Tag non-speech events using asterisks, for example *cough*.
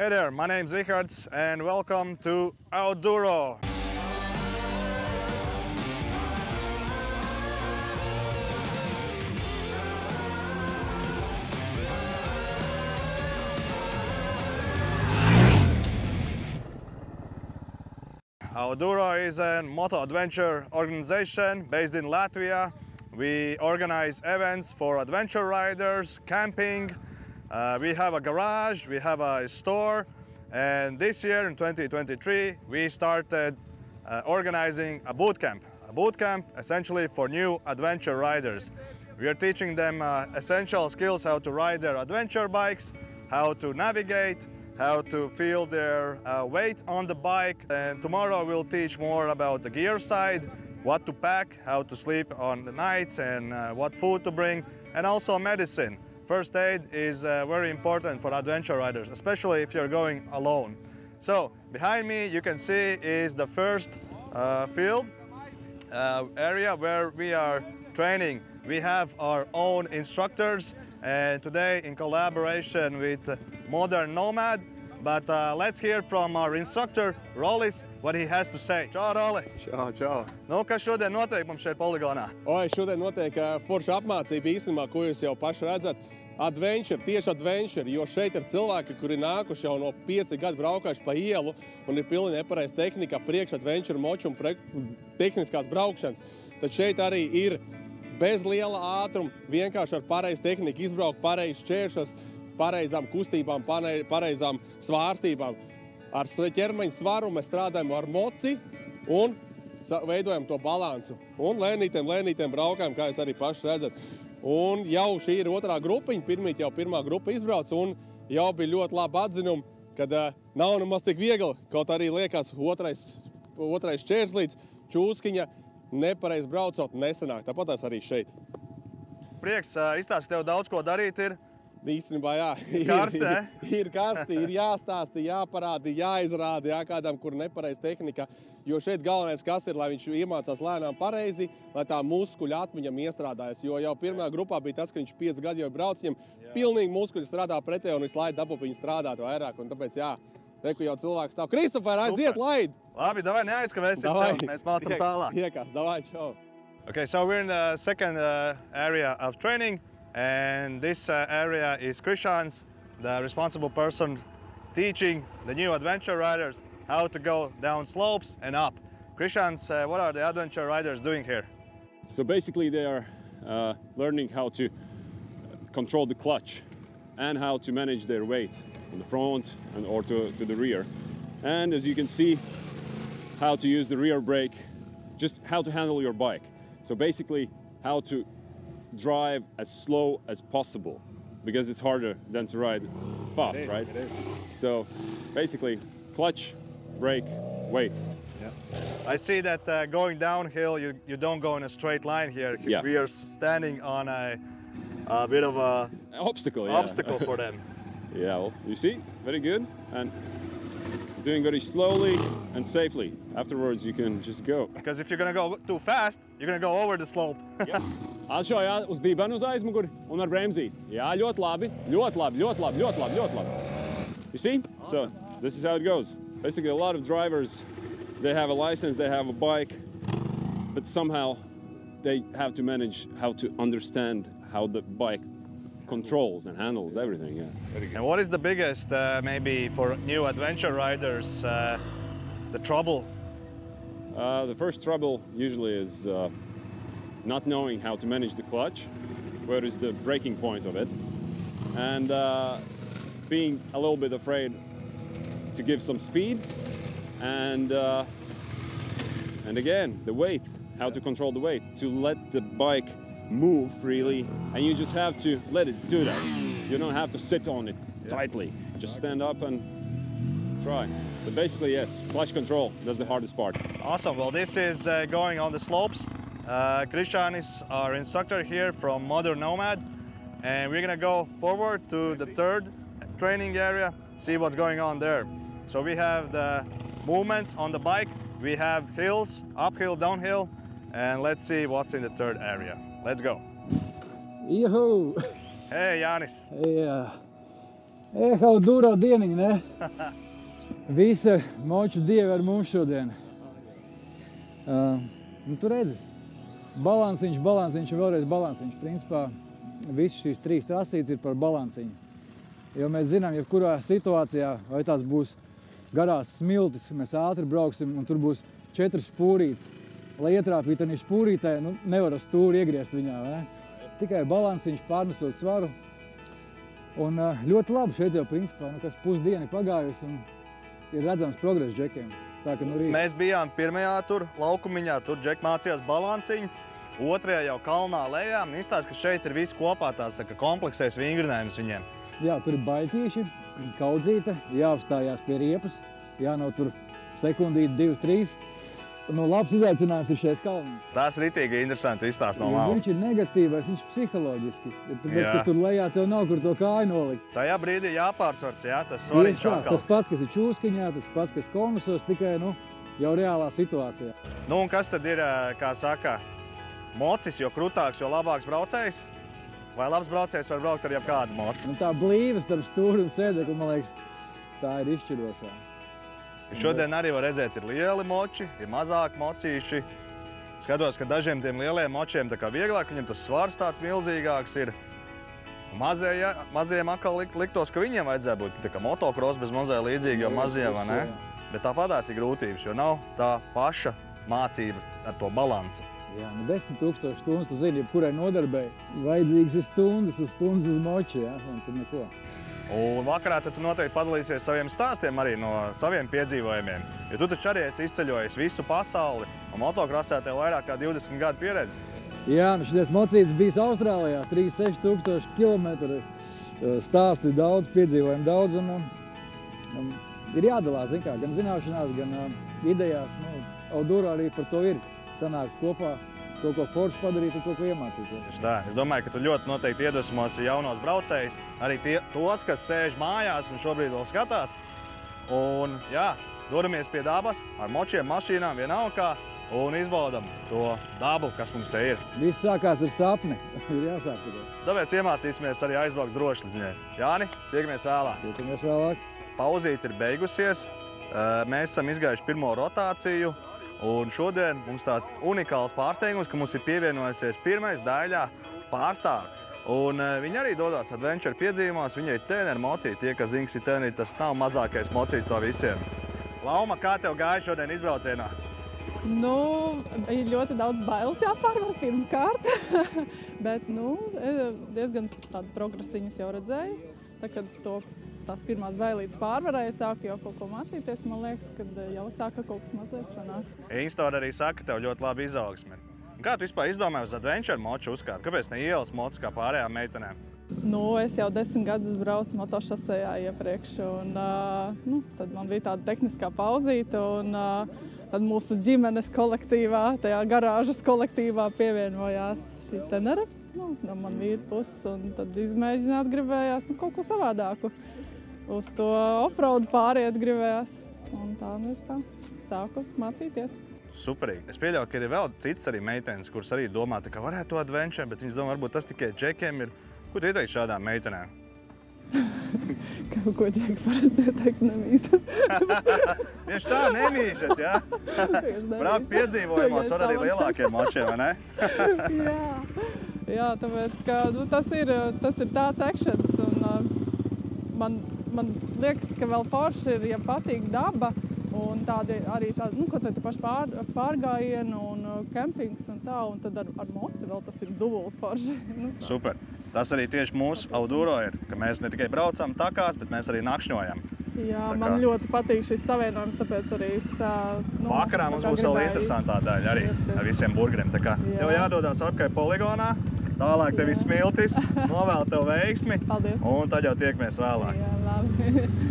Hey there, my name's Richards and welcome to Outdooro. Outdooro is a moto adventure organization based in Latvia. We organize events for adventure riders, camping. Uh, we have a garage, we have a store, and this year in 2023 we started uh, organizing a boot camp. A boot camp essentially for new adventure riders. We are teaching them uh, essential skills how to ride their adventure bikes, how to navigate, how to feel their uh, weight on the bike. And tomorrow we'll teach more about the gear side, what to pack, how to sleep on the nights and uh, what food to bring, and also medicine. First aid is uh, very important for adventure riders, especially if you're going alone. So behind me you can see is the first uh, field uh, area where we are training. We have our own instructors and today in collaboration with Modern Nomad. But uh, let's hear from our instructor, Rollis, what he has to say. Čau, Roli! Čau, čau. Nu, kas šodien notiek mums šeit poligonā? Oi, šodien notiek uh, forša apmācība īstenībā, ko jūs jau paši redzat. Adventure, tieši adventure, jo šeit ir cilvēki, kuri nākuši jau no pieci gadu braukājuši pa ielu un ir pilni nepareiz tehnika, priekš adventure moču un pre... tehniskās braukšanas. Tad šeit arī ir bez liela ātruma, vienkārši ar pareizu tehniku izbraukt pareizi šķēršos, pareizām kustībām, pareizām svārstībām. Ar ķermeņa svaru mēs strādājam ar moci un veidojam to balansu. Un lēnītēm, lēnītēm braukājam, kā jūs arī paši redzat. Un jau šī ir otrā grupiņa, pirmīt jau pirmā grupa izbrauc, un jau bija ļoti labi atzinumi, kad uh, nav nemaz tik viegli, kaut arī liekas otrais, otrais čērslīts, čūskiņa, nepareiz braucot nesanāk. Tāpat arī šeit. Prieks, uh, izstāst, ka tev daudz ko darīt ir. Īstenībā, jā, ir karsti, *laughs* ir, ir karsti, ir jāstāsta, jāparāda, jāizrāda, jā, kādam, kur nepareiz tehnika. Jo šeit galvenais, kas ir, lai viņš iemācās lēnām pareizi, lai tā muskuļa atmiņam iestrādājas. Jo jau pirmā grupā bija tas, ka viņš 5 gadi jau brauc, viņam pilnīgi muskuļi strādā pretēji un visu laiku dabū viņi strādāt vairāk. Un tāpēc, jā, reku jau cilvēks stāv. Kristofer, aiziet, laid! Labi, davai neaizkavēsim, Davai. tev, mēs mācam tālāk. Iekās, davai, čau! Okay, so we're in the second uh, area of training. And this uh, area is Krishan's, the responsible person teaching the new adventure riders how to go down slopes and up. Krishan's, uh, what are the adventure riders doing here? So basically they are uh, learning how to control the clutch and how to manage their weight on the front and or to, to the rear. And as you can see, how to use the rear brake, just how to handle your bike. So basically how to drive as slow as possible because it's harder than to ride fast, is, right? So basically, clutch, brake, weight. I see that uh, going downhill, you, you don't go in a straight line here. Yeah. We are standing on a, a bit of a Obstacle, yeah. obstacle for them. *laughs* Yeah, well, you see, very good. And doing very slowly and safely. Afterwards, you can just go. Because if you're gonna go too fast, you're gonna go over the slope. Atšau, *laughs* jā, uz dibenu uz aizmuguri un ar bremzīt. Jā, ļoti labi, ļoti labi, ļoti labi, ļoti labi, ļoti labi. You see? So, this is how it goes. Basically, a lot of drivers, they have a license, they have a bike, but somehow they have to manage how to understand how the bike controls and handles everything. Yeah. And what is the biggest, uh, maybe for new adventure riders, uh, the trouble? Uh, the first trouble usually is uh, not knowing how to manage the clutch, where is the breaking point of it, and uh, being a little bit afraid to give some speed, and uh, and again the weight, how to control the weight, to let the bike move freely, and you just have to let it do that. You don't have to sit on it tightly. Just stand up and try. But basically, yes, clutch control. That's the hardest part. Awesome. Well, this is uh, going on the slopes. Uh, Christian is our instructor here from Modern Nomad, and we're gonna go forward to the third training area, see what's going on there. So we have the movements on the bike, we have hills, uphill, downhill, and let's see what's in the third area. Let's go. Juhu! Hey, Janis. Jā. Ehau duro dieniņa, ne? *laughs* Visa moču dieva ar mums šodien. Uh, nu, tu redzi, balansiņš, balansiņš un vēlreiz balansiņš. Principā visas šīs trīs trasītes ir par balansiņu. Jo mēs zinām, jebkurā situācijā, vai tās būs garās smiltis, mēs ātri brauksim un tur būs četras spūrītes. Lai ietrāpītu tajā spūrītē, nu, nevar ar stūri iegriezt viņā, ne? Tikai balansiņš pārnesot svaru. Un uh, ļoti labi šeit jau principā, nu, kas pusdiena pagājusi un ir redzams progress džekiem. Tā, nu, rīt... Mēs bijām pirmajā tur laukumiņā, tur džek mācījās balanciņas. Otrajā jau kalnā lejā. Un izstāsta, ka šeit ir viss kopā tāds tā, kompleksais vingrinājums viņiem. Jā, tur ir baļķīši, kaudzīte, jāapstājās pie riepas, jānot tur sekundīti, divas, trīs. Nu, labs izaicinājums ir šeit kalniņš. Tas ritīgi interesanti izstāst no malas. Viņš ir negatīvais, viņš ir psiholoģiski. Ir Tāpēc, Jā. ka tur lejā tev nav kur to kāju nolikt. Tajā brīdī jāpārsvars, jā, tas tā, atkal. tas pats, kas ir čūskiņā, tas pats, kas konusos, tikai nu, jau reālā situācijā. Nu, un kas tad ir, eh, kā saka, mocis, jo krutāks, jo labāks braucējs? Vai labs braucējs var braukt ar jebkādu moci? Un tā blīves starp stūri un sēdekli, man liekas, tā ir izšķirošā. Šodien arī var redzēt, ir lieli moči, ir mazāki mocīši. Skatos, ka dažiem tiem lieliem močiem tā kā vieglāk, viņiem tas svars tāds milzīgāks ir. Mazie, ja, maziem atkal lik, liktos, ka viņiem vajadzēja būt tā kā motocross bez mazai līdzīgi, jo mazie, vai ne? Bet tāpatās ir grūtības, jo nav tā paša mācības ar to balansu. Jā, nu 10 tūkstoši stundas, tu zini, jebkurai nodarbei vajadzīgas ir stundas, uz stundas uz moči, ja? un tur neko. Un vakarā tu noteikti padalīsies saviem stāstiem arī no saviem piedzīvojumiem. Jo tu taču arī esi izceļojis visu pasauli, un motocrossā tev vairāk kā 20 gadu pieredze. Jā, nu šis mocīts bijis Austrālijā, 36 tūkstoši kilometru. Stāstu ir daudz, piedzīvojumu daudz, un um, um, ir jādalās, zin kā, gan zināšanās, gan um, idejās. Nu, Audura arī par to ir sanākt kopā, kaut ko foršu padarīt un kaut ko iemācīties. Tieši Tā. Es domāju, ka tu ļoti noteikti iedvesmosi jaunos braucējus, arī tie, tos, kas sēž mājās un šobrīd vēl skatās. Un, jā, dodamies pie dabas ar močiem, mašīnām, vienalga un izbaudam to dabu, kas mums te ir. Viss sākās ar sapni, *laughs* ir jāsāk tikai. Tāpēc iemācīsimies arī aizbraukt droši līdz viņai. Jāni, tiekamies vēlāk. Tiekamies vēlāk. Pauzīte ir beigusies. Mēs esam izgājuši pirmo rotāciju. Un šodien mums tāds unikāls pārsteigums, ka mums ir pievienojusies pirmais daļā pārstāvis. Un eh, viņi arī dodas adventure piedzīvumos. Viņai ir tēneri mocīti. Tie, kas zina, ir tēneri, tas nav mazākais mocīts no visiem. Lauma, kā tev gāja šodien izbraucienā? Nu, ir ļoti daudz bailes jāpārvar pirmkārt, *laughs* bet nu, e, diezgan tādu progresiņus jau redzēju. Tā, kad to, tās pirmās bailītes pārvarēju, sāku jau kaut ko mācīties, man liekas, kad jau sāka kaut kas mazliet sanāk. Instāra arī saka, ka tev ļoti labi. Un Kā tu vispār izdomāji uz adventure moču uzkāpt? Kāpēc ne ielas mocis kā pārējām meitenēm? Nu, es jau desmit gadus braucu motošosejā iepriekš, un nu, tad man bija tāda tehniskā pauzīte. Un, tad mūsu ģimenes kolektīvā, tajā garāžas kolektīvā pievienojās šī tenere nu, no manas vīra puses. un Tad izmēģināt, gribējās nu, kaut ko savādāku. Uz to offroad pāriet gribējās. Un tā nu es tā sāku mācīties. Superīgi. Es pieļauju, ka ir vēl citas arī meitenes, kuras arī domā, tā, ka varētu to adventure, bet viņas domā, varbūt tas tikai džekiem ir. Ko tu ieteiktu šādām meitenēm? *laughs* Kaut ko džekli parasti ieteikt nemīstam. *laughs* Tieši tā, nemīžat, jā. Braukt piedzīvojumos var arī lielākiem močiem, vai ne? *laughs* jā, jā, tāpēc ka, nu, tas, ir, tas ir tāds akcents. Un, uh, man, man liekas, ka vēl forši ir, ja patīk daba. Un tādi arī tādi, nu, kaut kādi paši pār, pārgājieni un uh, kempings un tā. Un tad ar, ar moci vēl tas ir dubult forši. *laughs* nu, tā. Super. Tas arī tieši mūsu auduro ir, ka mēs ne tikai braucam takās, bet mēs arī nakšņojam. Jā, Tā man kā- ļoti patīk šis savienojums, tāpēc arī es. Uh, nu, Vakarā mums kā būs vēl interesantā daļa arī ar visiem burgeriem. Tā kā Jā. tev jādodas apkārt poligonā, tālāk tev ir smiltis, *laughs* novēl tev veiksmi, Paldies! un tad jau tiekamies vēlāk. Jā, labi.